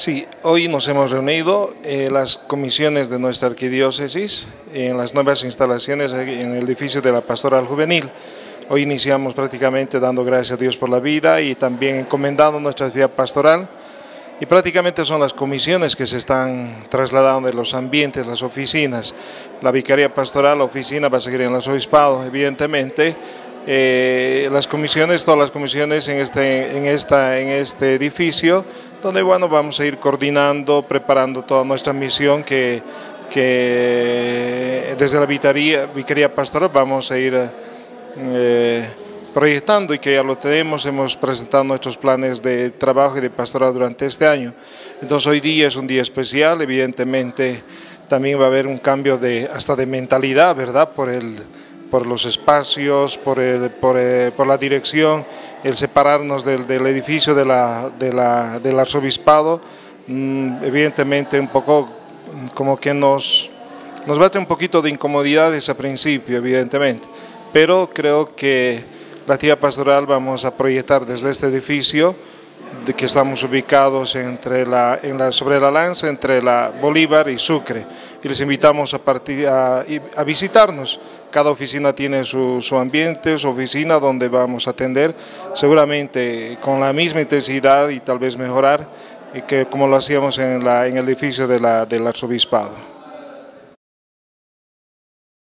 Sí, hoy nos hemos reunido eh, las comisiones de nuestra arquidiócesis en las nuevas instalaciones en el edificio de la Pastoral Juvenil. Hoy iniciamos prácticamente dando gracias a Dios por la vida y también encomendando nuestra actividad pastoral. Y prácticamente son las comisiones que se están trasladando de los ambientes, las oficinas. La Vicaría Pastoral, la oficina va a seguir en los obispados, evidentemente. Eh, las comisiones, todas las comisiones en este, en, esta, en este edificio, donde bueno, vamos a ir coordinando, preparando toda nuestra misión que, que desde la Vicaría, Vicaría Pastoral vamos a ir eh, proyectando y que ya lo tenemos, hemos presentado nuestros planes de trabajo y de pastoral durante este año. Entonces hoy día es un día especial, evidentemente también va a haber un cambio de, hasta de mentalidad, ¿verdad? Por, el, por los espacios, por, el, por, eh, por la dirección, el separarnos del, del edificio de la, de la, del arzobispado, mmm, evidentemente un poco como que nos, nos bate un poquito de incomodidades a principio, evidentemente. Pero creo que la actividad pastoral vamos a proyectar desde este edificio, que estamos ubicados entre la, sobre la lanza entre la Bolívar y Sucre. Y les invitamos a, partir, a, visitarnos. Cada oficina tiene su, su, ambiente, su oficina donde vamos a atender, seguramente con la misma intensidad y tal vez mejorar, que como lo hacíamos en, la, en el edificio del arzobispado.